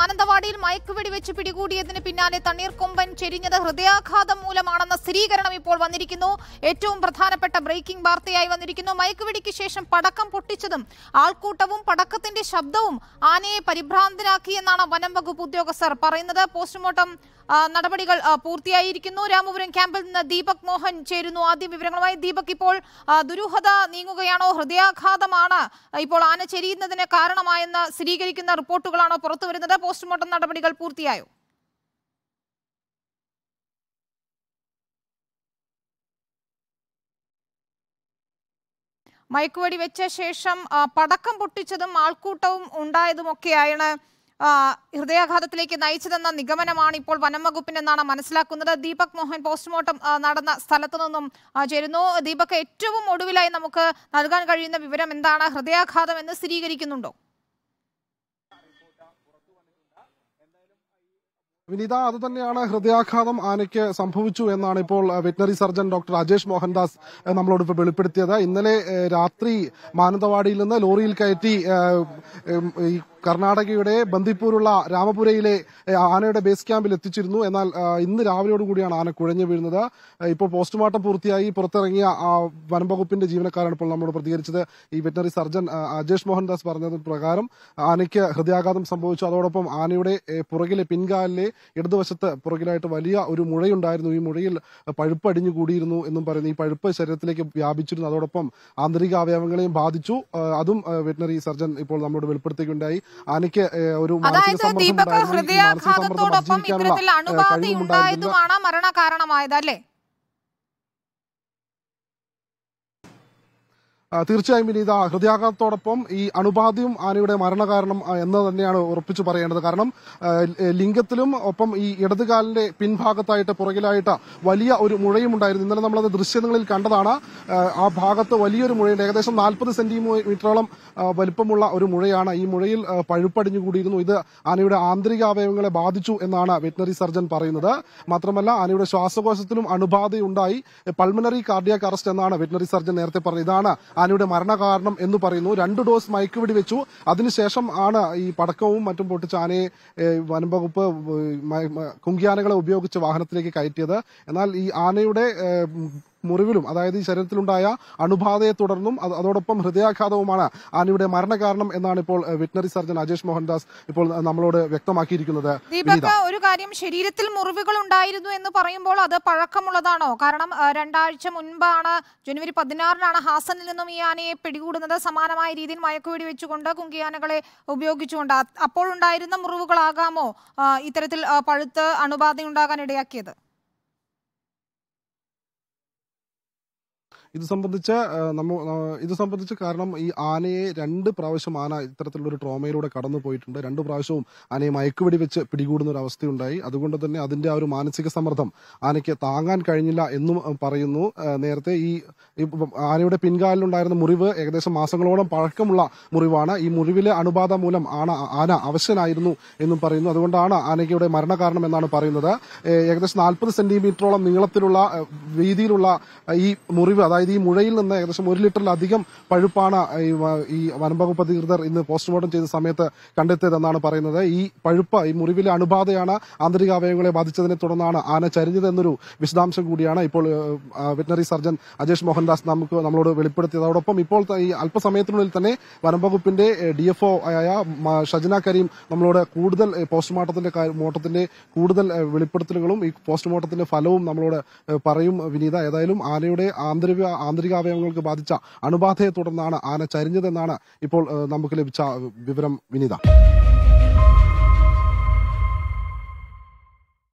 മാനന്തവാടിയിൽ മയക്കുവെടി വെച്ച് പിടികൂടിയതിന് പിന്നാലെ തണ്ണീർക്കൊമ്പൻ ചെരിഞ്ഞത് ഹൃദയാഘാതം മൂലമാണെന്ന സ്ഥിരീകരണം ഇപ്പോൾ വന്നിരിക്കുന്നു. ഏറ്റവും പ്രധാനപ്പെട്ട ബ്രേക്കിംഗ് വാർത്തയായി വന്നിരിക്കുന്നു. മയക്കുവെടിക്ക് ശേഷം പടക്കം പൊട്ടിച്ചതും ആൾക്കൂട്ടവും പടക്കത്തിന്റെ ശബ്ദവും ആനയെ പരിഭ്രാന്തനാക്കി എന്നാണ് വനം വകുപ്പ് ഉദ്യോഗസ്ഥർ പറയുന്നത്. പോസ്റ്റ്മോർട്ടം നടപടികൾ പൂർത്തിയായിരിക്കുന്നു. രാമപുരം ക്യാമ്പിൽ നിന്ന് ദീപക് മോഹൻ ചേരുന്നു. ആദ്യം വിവരങ്ങളുമായി ദീപക് ഇപ്പോൾ ദുരൂഹത നീങ്ങുകയാണോ? ഹൃദയാഘാതമാണ് ഇപ്പോൾ ആന ചെരിയുന്നതിന് കാരണമായെന്ന് സ്ഥിരീകരിക്കുന്ന റിപ്പോർട്ടുകളാണോ പുറത്തുവരുന്നത്. പോസ്റ്റ്മോർട്ടം നടപടികൾ പൂർത്തിയായോ? മയക്കുവെടി വെച്ച ശേഷം പടക്കം പൊട്ടിച്ചതും ആൾക്കൂട്ടവും ഉണ്ടായതുമൊക്കെയാണ് ഹൃദയാഘാതത്തിലേക്ക് നയിച്ചതെന്ന നിഗമനമാണ് ഇപ്പോൾ വനം വകുപ്പിനെന്നാണ് മനസ്സിലാക്കുന്നത്. ദീപക് മോഹൻ പോസ്റ്റ്മോർട്ടം നടന്ന സ്ഥലത്തു നിന്നും ചേരുന്നു. ദീപക് ഏറ്റവും ഒടുവിലായി നമുക്ക് നൽകാൻ കഴിയുന്ന വിവരം എന്താണ്? ഹൃദയാഘാതം എന്ന് സ്ഥിരീകരിക്കുന്നുണ്ടോ? വിനീത അത് തന്നെയാണ് ഹൃദയാഘാതം ആനയ്ക്ക് സംഭവിച്ചു എന്നാണ് ഇപ്പോൾ veterinary surgeon doctor Rajesh Mohandas നമ്മളോട് ഇപ്പോൾ വെളിപ്പെടുത്തിയത്. ഇന്നലെ രാത്രി മാനന്തവാടിയിൽ നിന്ന് ലോറിയിൽ കയറ്റി കർണാടകയുടെ ബന്ദിപ്പൂരുള്ള രാമപുരയിലെ ആനയുടെ ബേസ് ക്യാമ്പിൽ എത്തിച്ചിരുന്നു. എന്നാൽ ഇന്ന് രാവിലെയോട് കൂടിയാണ് ആന കുഴഞ്ഞു വീഴുന്നത്. ഇപ്പോൾ പോസ്റ്റ്മോർട്ടം പൂർത്തിയായി. പുറത്തിറങ്ങിയ ആ, വനം ജീവനക്കാരാണ് ഇപ്പോൾ നമ്മോട് പ്രതികരിച്ചത്. ഈ വെറ്റിനറി സർജൻ അജേഷ് മോഹൻദാസ് പറഞ്ഞത് പ്രകാരം ആനയ്ക്ക് ഹൃദയാഘാതം സംഭവിച്ചു. അതോടൊപ്പം ആനയുടെ പുറകിലെ പിൻകാലിലെ ഇടതുവശത്ത് പുറകിലായിട്ട് വലിയ ഒരു മുഴയുണ്ടായിരുന്നു. ഈ മുഴയിൽ പഴുപ്പ് അടിഞ്ഞു കൂടിയിരുന്നു എന്നും പറയുന്നു. ഈ പഴുപ്പ് ശരീരത്തിലേക്ക് വ്യാപിച്ചിരുന്നു. അതോടൊപ്പം ആന്തരിക അവയവങ്ങളെയും ബാധിച്ചു അതും വെറ്റിനറി സർജൻ ഇപ്പോൾ നമ്മോട് വെളിപ്പെടുത്തുകയുണ്ടായി. ആനയ്ക്ക് ഒരു അതായത് ദീപക് ഹൃദയാഘാതത്തോടൊപ്പം ഇത്തരത്തിൽ അണുബാധ ഉണ്ടായതുമാണ് മരണ കാരണമായത് അല്ലേ തീർച്ചയായും വിനീത ഹൃദയാഘാതത്തോടൊപ്പം ഈ അണുബാധയും ആനയുടെ മരണകാരണം എന്ന് തന്നെയാണ് ഉറപ്പിച്ചു പറയേണ്ടത്. കാരണം ലിംഗത്തിലും ഒപ്പം ഈ ഇടതുകാലിന്റെ പിൻഭാഗത്തായിട്ട് പുറകിലായിട്ട് വലിയ ഒരു മുഴയും ഉണ്ടായിരുന്നു. ഇന്നലെ നമ്മളത് ദൃശ്യങ്ങളിൽ കണ്ടതാണ്. ആ, ഭാഗത്ത് വലിയൊരു മുഴയുണ്ട്. ഏകദേശം നാൽപ്പത് സെന്റിമീറ്ററോളം വലിപ്പമുള്ള ഒരു മുഴയാണ്. ഈ മുഴയിൽ പഴുപ്പടിഞ്ഞു കൂടിയിരുന്നു. ഇത് ആനയുടെ ആന്തരിക അവയവങ്ങളെ ബാധിച്ചു എന്നാണ് വെറ്റിനറി സർജൻ പറയുന്നത്. മാത്രമല്ല ആനയുടെ ശ്വാസകോശത്തിലും അണുബാധയുണ്ടായി. പൾമനറി കാർഡിയാക് അറസ്റ്റ് എന്നാണ് വെറ്റിനറി സർജൻ നേരത്തെ പറഞ്ഞത്. ഇതാണ് ആനയുടെ മരണകാരണം എന്ന് പറയുന്നു. രണ്ട് ഡോസ് മയക്കുവെടി വെച്ചു. അതിനുശേഷം ആണ് ഈ പടക്കവും മറ്റും പൊട്ടിച്ച് ആനയെ വനംവകുപ്പ് കുങ്കിയാനകളെ ഉപയോഗിച്ച് വാഹനത്തിലേക്ക് കയറ്റിയത്. എന്നാൽ ഈ ആനയുടെ മുറിവിലും അതായത് ഈ ശരീരത്തിലുണ്ടായ അണുബാധയെ തുടർന്നും അത് അതോടൊപ്പം ഹൃദയാഘാതവുമാണ് ആനയുടെ മരണകാരണം എന്നാണ് ഇപ്പോൾ വെറ്റിനറി സർജൻ അജേഷ് മോഹൻദാസ് ഇപ്പോൾ നമ്മളോട് വ്യക്തമാക്കിയിരിക്കുന്നത്. ദീപക് ഒരു കാര്യം ശരീരത്തിൽ മുറിവുകൾ ഉണ്ടായിരുന്നു എന്ന് പറയുമ്പോൾ അത് പഴക്കമുള്ളതാണോ? കാരണം രണ്ടാഴ്ച മുൻപാണ് ജനുവരി പതിനാറിനാണ് ഹാസനിൽ നിന്നും ഈ ആനയെ പിടികൂടുന്നത്. സമാനമായ രീതിയിൽ മയക്കുവെടി വെച്ചുകൊണ്ട് കുങ്കിയാനകളെ ഉപയോഗിച്ചുകൊണ്ട്. അപ്പോഴുണ്ടായിരുന്ന മുറിവുകളാകാമോ ഇത്തരത്തിൽ പഴുത്ത് അണുബാധ ഉണ്ടാകാൻ ഇടയാക്കിയത്? ഇത് സംബന്ധിച്ച് നമ്മ ഇത് സംബന്ധിച്ച് കാരണം ഈ ആനയെ രണ്ട് പ്രാവശ്യം ആന ഇത്തരത്തിലുള്ള ഒരു ട്രോമയിലൂടെ കടന്നു പോയിട്ടുണ്ട്. രണ്ട് പ്രാവശ്യവും ആനയെ മയക്കുവെടി വെച്ച് പിടികൂടുന്ന ഒരു അവസ്ഥയുണ്ടായി. അതുകൊണ്ട് തന്നെ അതിന്റെ ആ ഒരു മാനസിക സമ്മർദ്ദം ആനയ്ക്ക് താങ്ങാൻ കഴിഞ്ഞില്ല എന്നും പറയുന്നു. നേരത്തെ ഈ ആനയുടെ പിൻകാലിലുണ്ടായിരുന്ന മുറിവ് ഏകദേശം മാസങ്ങളോളം പഴക്കമുള്ള മുറിവാണ്. ഈ മുറിവിലെ അണുബാധ മൂലം ആന ആന അവശനായിരുന്നു എന്നും പറയുന്നു. അതുകൊണ്ടാണ് ആനയ്ക്കയുടെ മരണകാരണം എന്നാണ് പറയുന്നത്. ഏകദേശം നാൽപ്പത് സെന്റിമീറ്ററോളം നീളത്തിലുള്ള വീതിയിലുള്ള ഈ മുറിവ് അതായത് ഈ മുഴയിൽ നിന്ന് ഏകദേശം ഒരു ലിറ്ററിലധികം പഴുപ്പാണ് ഈ വനംവകുപ്പ് അധികൃതർ ഇന്ന് പോസ്റ്റ്മോർട്ടം ചെയ്ത സമയത്ത് കണ്ടെത്തിയതെന്നാണ് പറയുന്നത്. ഈ പഴുപ്പ് ഈ മുറിവിലെ അണുബാധയാണ് ആന്തരിക അവയവങ്ങളെ ബാധിച്ചതിനെ തുടർന്നാണ് ആന ചരിഞ്ഞത് എന്നൊരു വിശദാംശം കൂടിയാണ് ഇപ്പോൾ വെറ്റിനറി സർജൻ അജേഷ് മോഹൻദാസ് നമുക്ക് നമ്മളോട് വെളിപ്പെടുത്തിയത്. അതോടൊപ്പം ഇപ്പോൾ ഈ അല്പസമയത്തിനുള്ളിൽ തന്നെ വനംവകുപ്പിന്റെ ഡി എഫ് ഒ ആയ ഷജന കരീം നമ്മളോട് കൂടുതൽ പോസ്റ്റ്മോർട്ടത്തിന്റെ മോട്ടത്തിന്റെ കൂടുതൽ വെളിപ്പെടുത്തലുകളും ഈ പോസ്റ്റ്മോർട്ടത്തിന്റെ ഫലവും നമ്മളോട് പറയും വിനീത. ഏതായാലും ആനയുടെ ആന്തരിക ആന്തരിക അവയവങ്ങൾക്ക് ബാധിച്ച അണുബാധയെ തുടർന്നാണ് ആന ചരിഞ്ഞതെന്നാണ് ഇപ്പോൾ നമുക്ക് ലഭിച്ച വിവരം വിനീത.